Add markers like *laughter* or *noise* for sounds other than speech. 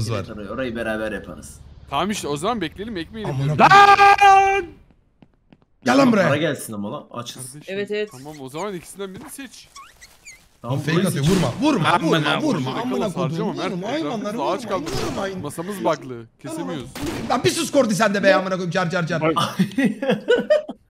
var. Evet, orayı, orayı beraber yaparız. Tamam işte o zaman bekleyelim ekmeği. Amına Lan! Gel lan buraya. Para gelsin ama lan açız. Kardeşim, Evet, evet. Tamam o zaman ikisinden birini seç. Tamam, fake burayı atıyor seçin. vurma vurma Amına vurma vurma Şurada amına kalas kodum harcama Mert. vurma hayvanları Etrafımızda ağaç vurmayın kaldı. vurmayın. Masamız bug'lı. Kesemiyoruz. Lan bir sus Kordi sen de be amına koyayım car car car. *laughs*